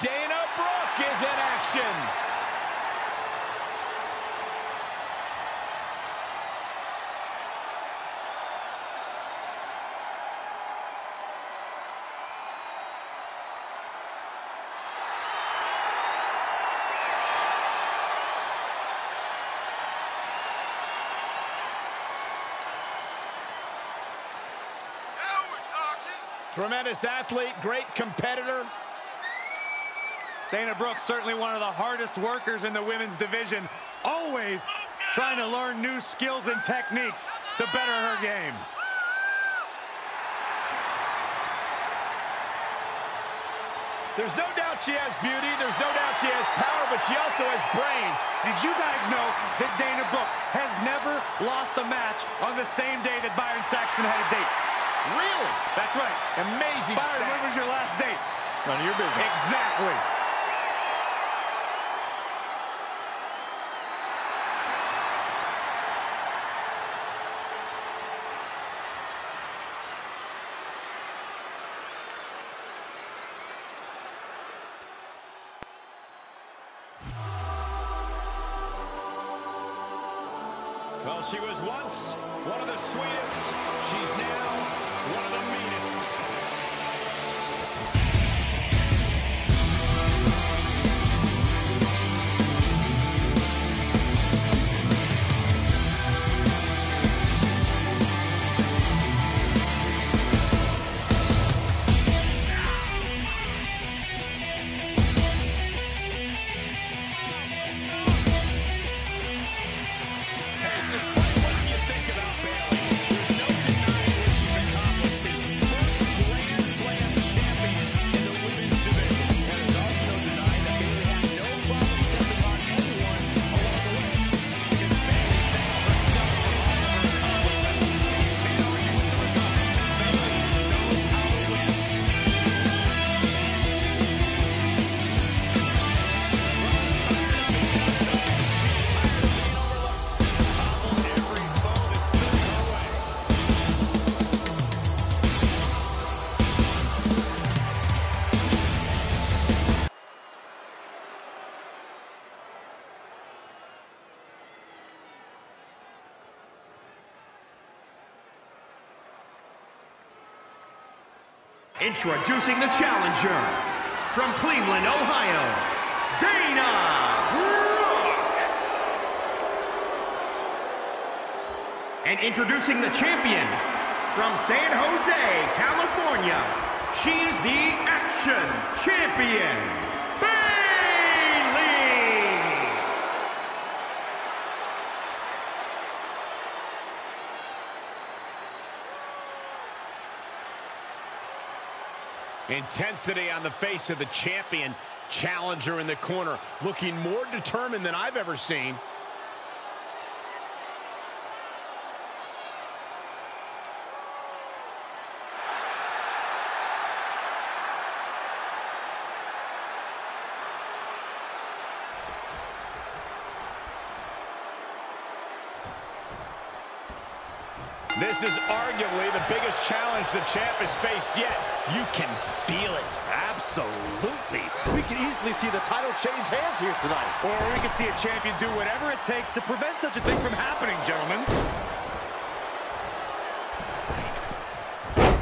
Dana Brooke is in action. Tremendous athlete, great competitor. Dana Brooke's, certainly one of the hardest workers in the women's division. Always trying to learn new skills and techniques to better her game. There's no doubt she has beauty. There's no doubt she has power, but she also has brains. Did you guys know that Dana Brooke has never lost a match on the same day that Byron Saxton had a date? Really? That's right. Amazing Byron, stat. when was your last date? None of your business. Exactly. Once one of the sweetest. She's now one of the meanest. Introducing the challenger from Cleveland, Ohio, Dana Brooke. And introducing the champion from San Jose, California, she's the Action Champion, Intensity on the face of the champion. Challenger in the corner, looking more determined than I've ever seen. This is arguably the biggest challenge the champ has faced yet. You can feel it. Absolutely. We can easily see the title change hands here tonight. Or we can see a champion do whatever it takes to prevent such a thing from happening, gentlemen.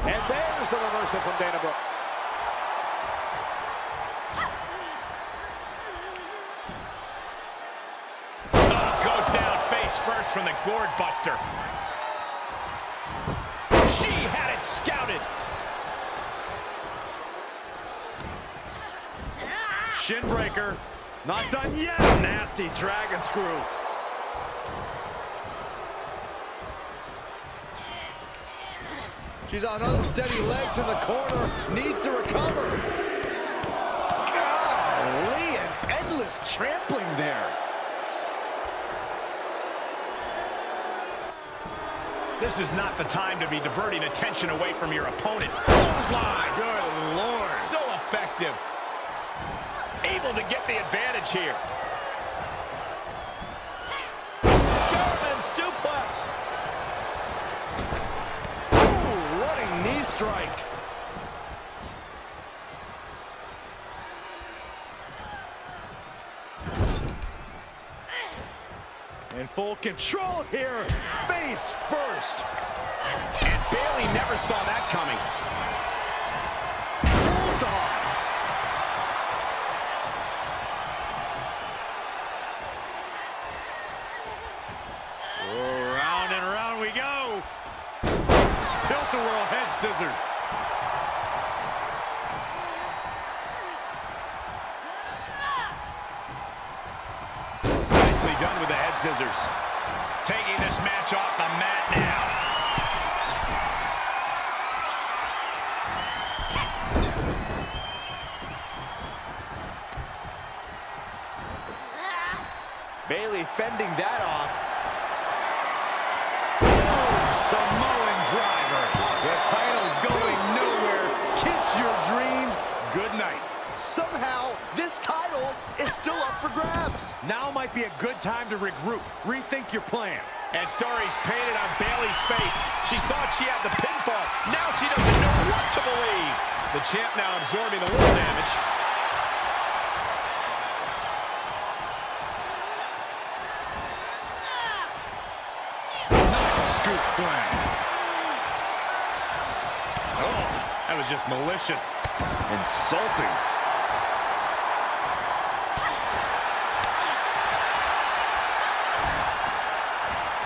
And there's the reversal from Dana Brooke. Goes down face first from the gourd buster. Scouted. Shin breaker. Not done yet. Nasty dragon screw. She's on unsteady legs in the corner. Needs to recover. Golly, an endless trampling there. This is not the time to be diverting attention away from your opponent. Clotheslines. Good Lord. So effective. Able to get the advantage here. German suplex. Ooh, running knee strike. In full control here, face first. And Bayley never saw that coming. Bulldog. Round and round we go. Tilt-a-whirl head scissors. Bayley fending that off. Oh, Samoan driver. The title's going nowhere. Kiss your dreams. Good night. Somehow, this title is still up for grabs. Now might be a good time to regroup. Rethink your plan. And stories painted on Bayley's face. She thought she had the pinfall. Now she doesn't know what to believe. The champ now absorbing the little damage. Scoop slam. Oh, that was just malicious. Insulting.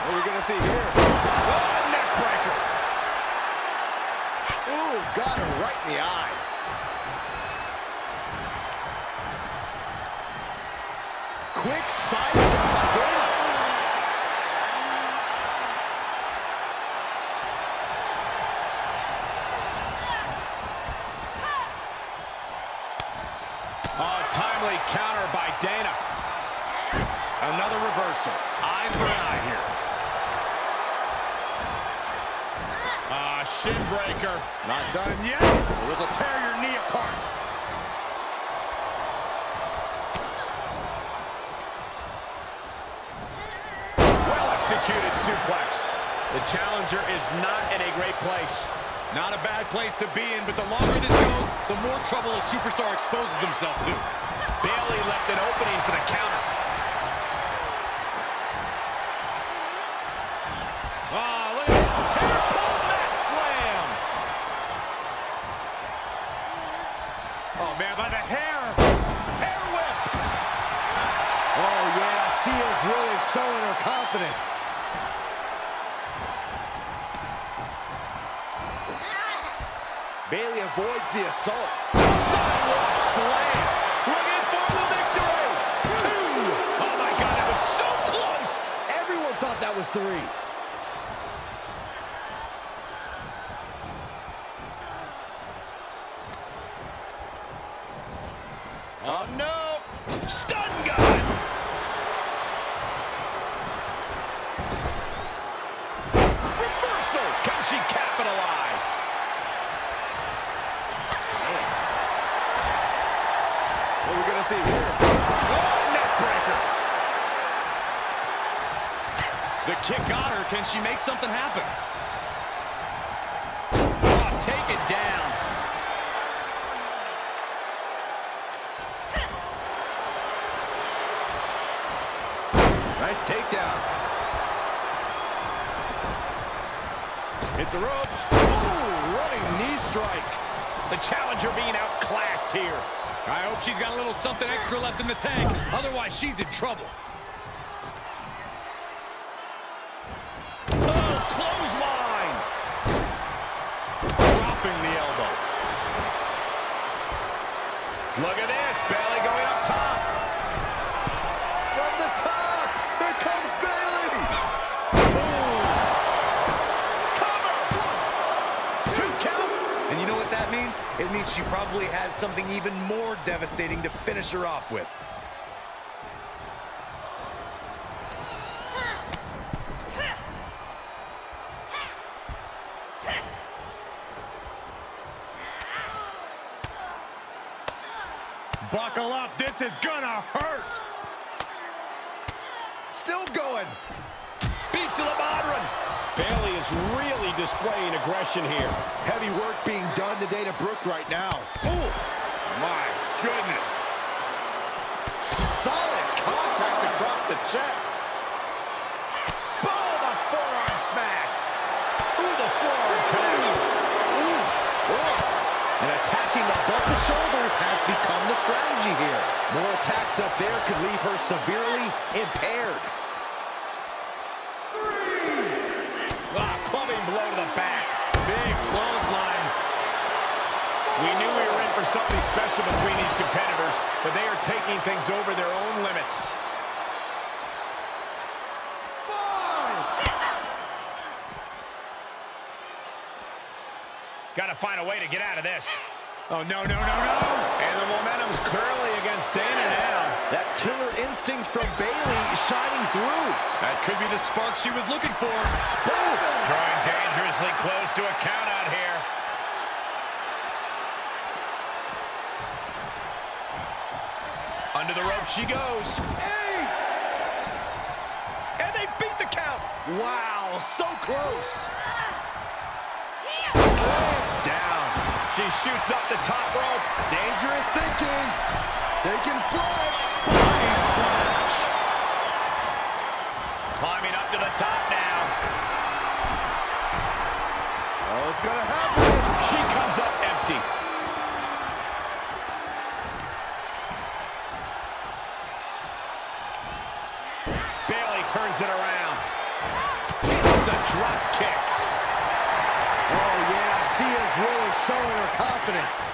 What are we going to see here? Oh, neck breaker. Ooh, got her right in the eye. Quick sidestep by Dana. Oh, timely counter by Dana. Another reversal. Eye for an eye here. Ah, shin breaker. Done yet. This tear your knee apart. Well executed suplex. The challenger is not in a great place. Not a bad place to be in, but the longer this goes, the more trouble a superstar exposes himself to. Bayley left an opening for the counter. Oh, man, by the hair. Hair whip. Oh, yeah, she is really showing her confidence. Bayley avoids the assault. Sidewalk slam. Looking for the victory. Two. Oh, my God, that was so close. Everyone thought that was three. Oh, no. Stun gun. Reversal. Can she capitalize? What are we going to see here? Oh, neck. The kick got her. Can she make something happen? Oh, take it down. Takedown. Hit the ropes. Running knee strike. The challenger being outclassed here. I hope she's got a little something extra left in the tank. Otherwise, she's in trouble. Oh, clothesline. Dropping the elbow. Look at this. Bayley going up top. From the top, here comes Bayley. Cover. Two count. And you know what that means? It means she probably has something even more devastating to finish her off with. Buckle up. This is gonna hurt. Still going. beats the Bayley is really displaying aggression here. Heavy work being done to Dana Brooke right now. Oh, my goodness. Solid contact across the chest. Boom, a forearm smack. Ooh, the forearm connects. And attacking above the shoulders has become the strategy here. More attacks up there could leave her severely impaired. Ah, clubbing blow to the back. Big clothesline. We knew we were in for something special between these competitors, but they are taking things over their own limits. Got to find a way to get out of this. Oh, no, no, no, no. And the momentum's clearly against Dana now. That killer instinct from Bayley shining through. That could be the spark she was looking for. Drawing dangerously close to a count out here. Under the rope she goes. Eight. And they beat the count. Wow, so close. Slam down. She shoots up the top rope. Dangerous thinking. Taking flight. Body splash. Climbing up to the top now. Oh, it's gonna happen. She comes up empty. Turns it around. Hits the drop kick. Oh, yeah, she is really showing her confidence.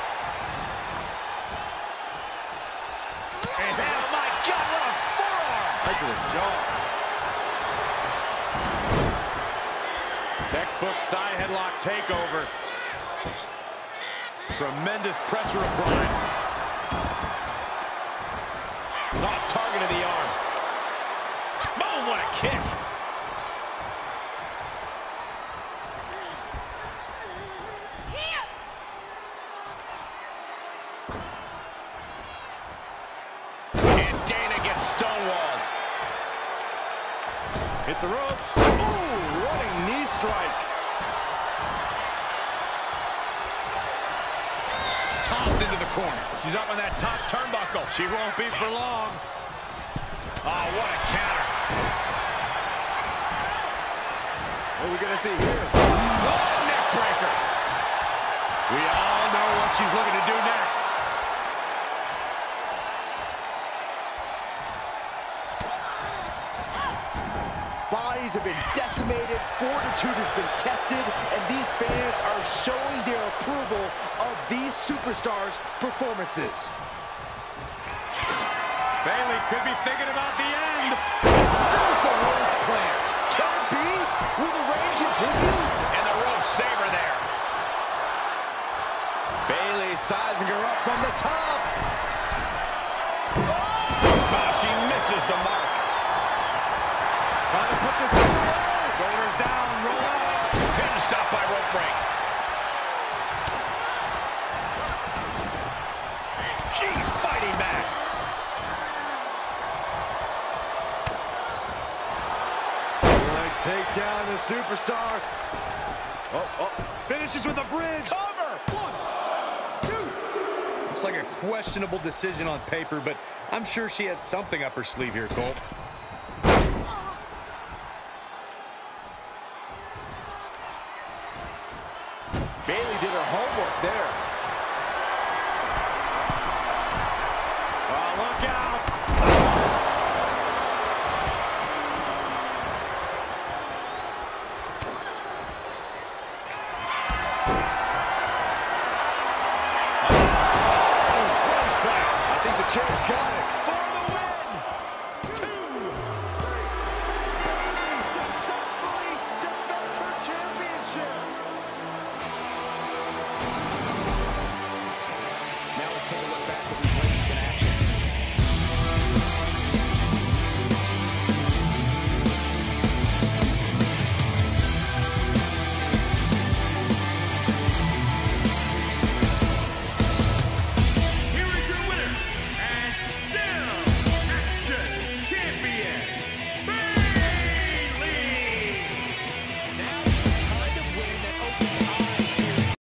And oh my God, what a forearm! Right to the jaw. Textbook side headlock takeover. Tremendous pressure applied. Not target of the arm. Boom, what a kick. And Dana gets stonewalled. Hit the ropes. Ooh, running knee strike. Tossed into the corner. She's up on that top turnbuckle. She won't be for long. Oh, what a counter. What are we gonna see here? Oh, neck breaker. We all know what she's looking to do next. Bodies have been decimated, fortitude has been tested, and these fans are showing their approval of these superstars' performances. Bayley could be thinking about the end. There's the rose plant. Can it be? Will the reign continue? And the rope saber there. Bayley sizing her up from the top. Oh, she misses the mark. Trying to put this away. Shoulders down, roll up. Pin stop by rope break. She's fighting back. Like take down the superstar. Oh, oh. Finishes with a bridge. Cover. One, two. Looks like a questionable decision on paper, but I'm sure she has something up her sleeve here, Cole.